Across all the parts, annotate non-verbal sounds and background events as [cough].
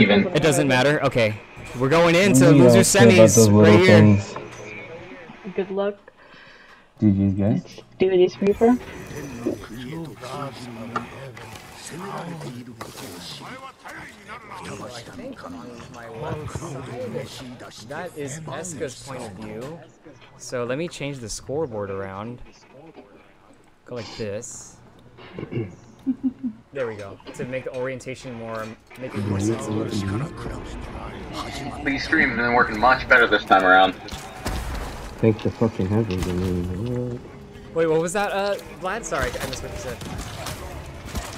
even. It doesn't matter. Okay, we're going into We loser don't care about those semis right here. things. Good luck. GG's, guys. Do this, Reaper. That is Eska's point of view. So let me change the scoreboard around. Go like this. [laughs] There we go. To make the orientation more, make it more sensible. The stream has been working much better this time around. Thank the fucking heavens. I mean, Wait, what was that, uh, Vlad? Sorry, I missed what you said.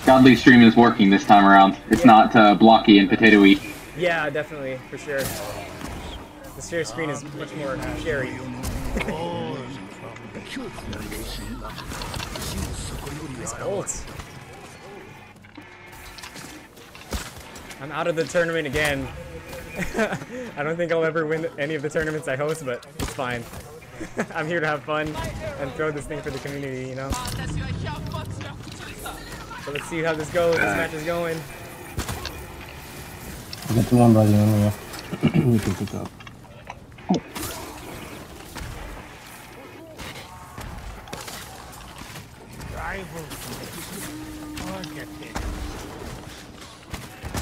Godly stream is working this time around. It's not uh, blocky and potatoey. Yeah, definitely, for sure. The share screen is much more cherry. nice ult. I'm out of the tournament again. [laughs] I don't think I'll ever win any of the tournaments I host, but it's fine. [laughs] I'm here to have fun and throw this thing for the community, you know? So let's see how this goes. This match is going. get one by the area. we can pick up.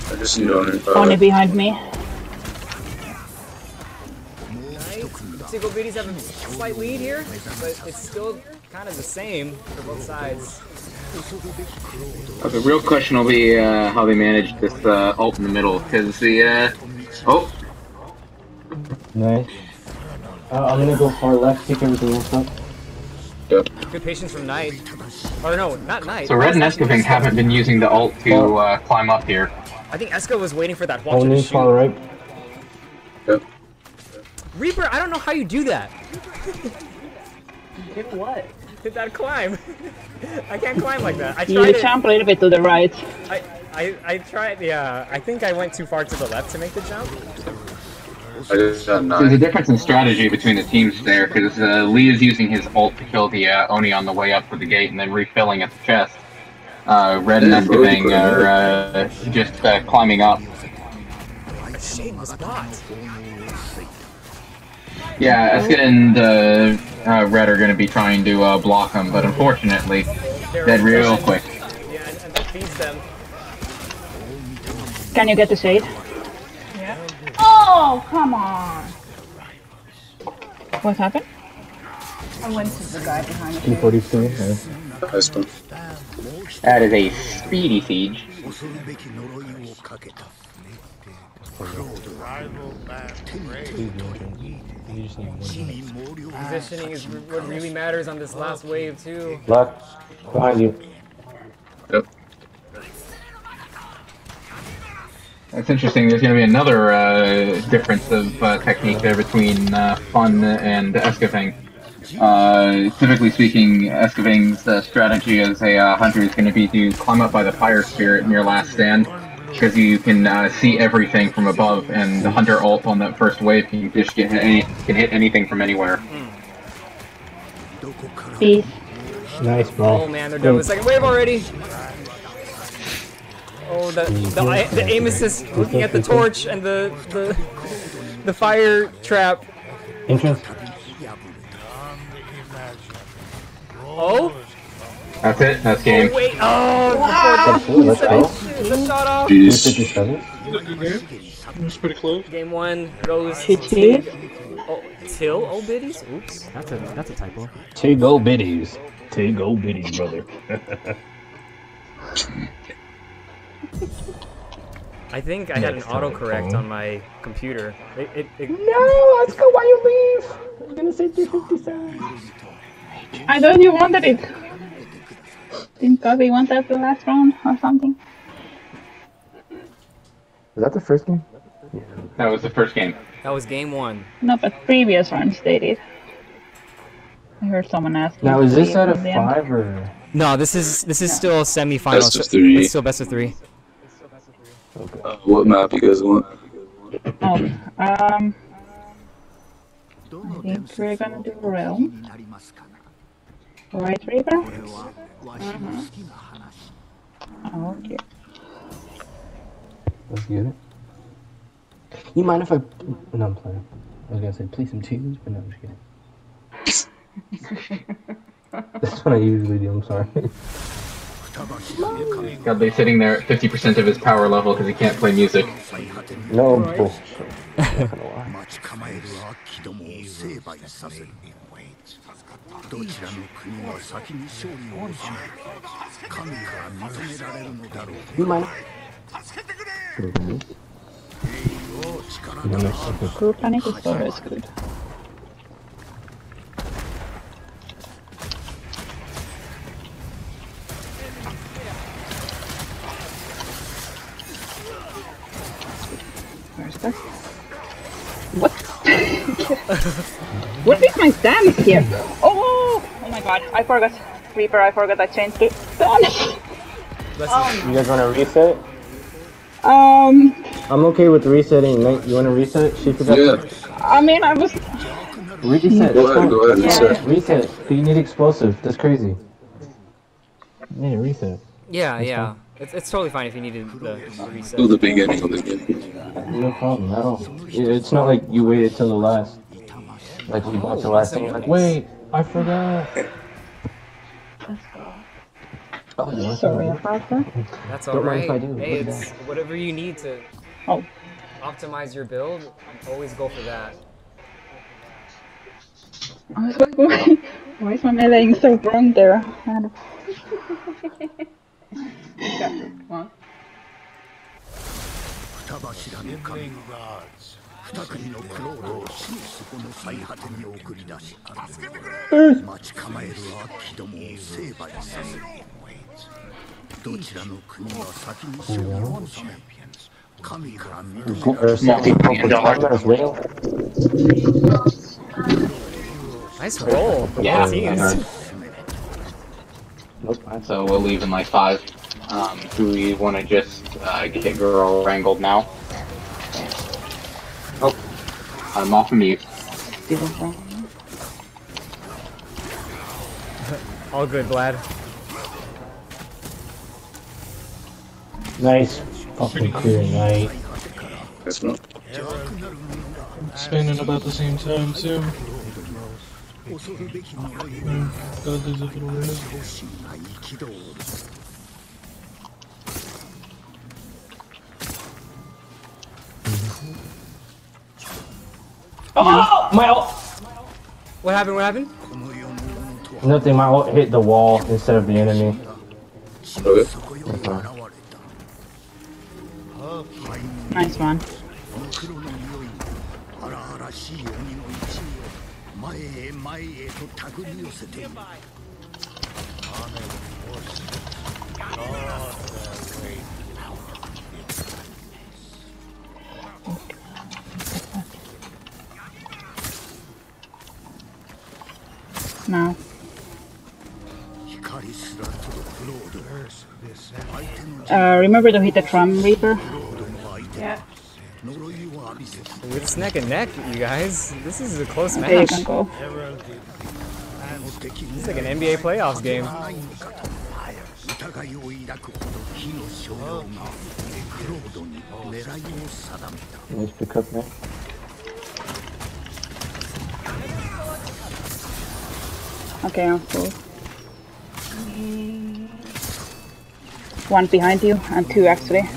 I just need on it. Only behind me. Nice. Single BDs have a slight lead here, but it's still kind of the same for both sides. The real question will be uh, how they manage this uh, ult in the middle, because the uh, oh Nice. Uh, I'm gonna go far left, pick everything else up. Good patience from Knight. Or no, not Knight. so Red and Actually, Escoving haven't been using the ult to uh, climb up here. I think Esko was waiting for that Watcher Only to far shoot. right. Yep. Reaper, I don't know how you do that. Did what? Hit that climb. [laughs] I can't climb like that. I You tried it. jump a little bit to the right. I, I, I tried, yeah. I think I went too far to the left to make the jump. I just got There's a difference in strategy between the teams there, because uh, Lee is using his ult to kill the uh, Oni on the way up to the gate and then refilling at the chest. Uh, Red and Yeah, both Escoving are uh, just uh, climbing up. Shade bot. Yeah, Eskin and uh, uh, Red are going to be trying to uh, block them, but unfortunately, They're dead real quick. Yeah, and, and feeds them. Can you get the shade? Yeah. Oh, come on. What happened? I went to the guy behind me. 242. Yeah. Nice one. That is a speedy siege. You just need one. Positioning is what really matters on this last wave, too. Left. Behind you. Yep. That's interesting. There's going to be another uh, difference of uh, technique there between uh, Fun and Escoving. Uh, typically speaking, Escoving's uh, strategy as a uh, hunter is going to be to climb up by the fire spirit in your last stand, because you can uh, see everything from above, and the hunter ult on that first wave can just get any, can hit anything from anywhere. Peace. Nice, Oh man, they're doing with the second wave already. Oh, the the, I- the aim assist looking at the torch and the the the fire trap. Entrance. Oh, That's it. That's game. Oh, wait. Oh, That's it. Let's go. the shot off. Jeez. 257. It's pretty close. Game one goes GG. to oh, Till Old Biddies. Oops, that's a that's a typo. Two go biddies. Two go biddies, brother. I think I had an Next time, autocorrect on my computer. It, it, it, No, let's go. Why you leave? I was gonna say 257. I thought you wanted it. Didn't Bobby want that the last round or something? Is that the first game? That was the first game. that was game one. No, but previous rounds they did. I heard someone ask. Now, is this out of the end. five or? No, this is this is still semifinal. Best of three. It's still best of three. Okay. Uh, what map you guys want? Oh, um, I think we're gonna do realm. Right, Reaper? Oh, uh-huh. okay. Let's get it. You mind if I? No, I'm playing. I was gonna say play some tunes, but no, I'm just kidding. [laughs] That's what I usually do. I'm sorry. [laughs] Godly's sitting there at 50% of his power level because he can't play music. no bullshit. Not gonna lie. 待 What? [laughs] what is my stance here? Oh! Oh my god, I forgot. Reaper, I forgot I changed to Danish. Let's You guys want to reset? Um, I'm okay with resetting. Nate, you want to reset? She forgot. Yeah. I mean, I was. Reset. Go ahead, go ahead, reset. Reset. You need explosive. That's crazy. You need a reset. Yeah, yeah. It's, it's totally fine if you needed the reset. Do the beginning of the game. No problem at all. It's not like you waited till the last. Like we got the last thing. Like, wait, I forgot. Let's go. Oh, you want Sorry some? about that. That's alright. I do. Hey, Look it's whatever you need to Oh. optimize your build. Always go for that. I was like, why, why is my meleeing so wrong there? [laughs] [laughs] 二柱の神が二組のクロードをすぐそこの最果てに送り出し助けてくれ待ち構えるは木どもを成敗させろどちらの国は先に勝利を収め神から認められたクロードを見つけたクロードを見つけたクロードを見つけた Um, do we want to just uh, get girl wrangled now? Oh, I'm off of mute. All good, Vlad. Nice. Fucking clear night. That's not. Spending about the same time too. Mm, Oh, my ult. What happened? What happened? Nothing. My ult hit the wall instead of the enemy. Okay. Nice one. Uh, remember to hit the Tram Reaper? Yeah. It's neck and neck, you guys. This is a close okay, match. You can go. It's like an NBA playoffs game. Okay, I'm full. One behind you, and two actually.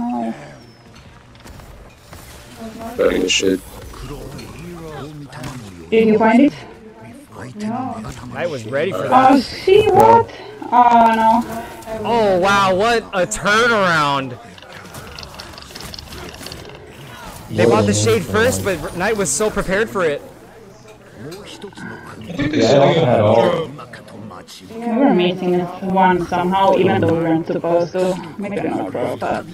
Oh. Burning shit. Did you find it? No. I was ready for that. Oh, see what? Oh no. Oh wow, what a turnaround! They bought the shade first, but Knight was so prepared for it. Yeah, We're meeting at one somehow, even though we weren't supposed to. Maybe not, bro, but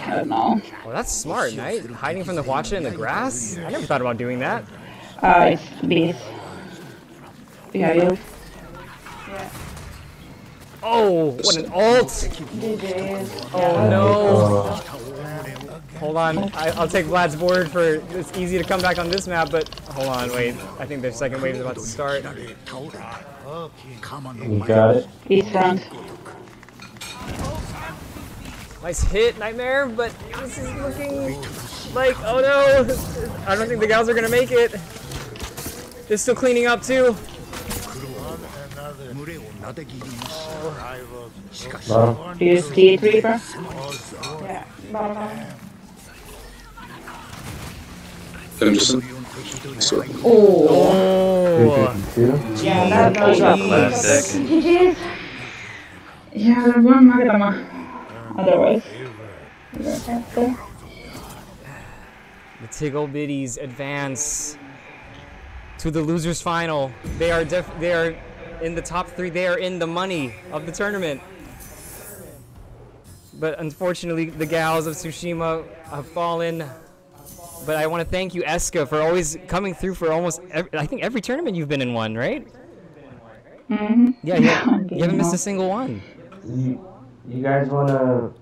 I don't know. Well, that's smart, right? Hiding from the Watcher in the grass? I never thought about doing that. Uh, it's bees. Yeah, you. Yeah. Oh, what an ult! Oh no! Uh, Hold on, I, will take Vlad's board for it's easy to come back on this map, but hold on, wait. I think their second wave is about to start. You got it. He's. Nice hit, Nightmare, but this is looking like, oh no! I don't think the gals are gonna make it. They're still cleaning up too. Oh. Do you see Reaper? Yeah. -bye. Henderson. So, Oh! Yeah, that up. Last Yeah, that one Magatama. Otherwise. we don't have to. The Tig Ol Bitties advance to the losers final. They are def they are in the top three. They are in the money of the tournament. But unfortunately, the gals of Tsushima have fallen. But I want to thank you, Eska, for always coming through for almost every, I think every tournament you've been in one, right? Mm-hmm. Yeah, you, haven't- [laughs] you haven't missed a single one. You, you guys want to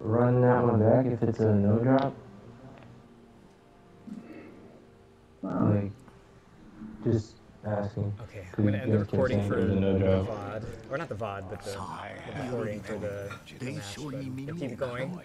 run that one back if it's a no drop? Like, just asking. Okay, I'm gonna end the recording for there's a no the drop? VOD, or not the VOD, but the, the recording for the, the match. But keep going.